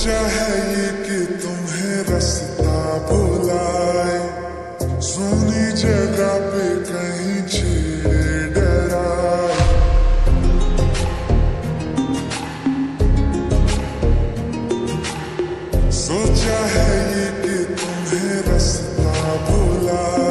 सोचा है ये कि तुम्हें रास्ता भुलाए। सुनी जगह पे कहीं छेड़े डराए सोचा है ये कि तुम्हें रास्ता भुलाए।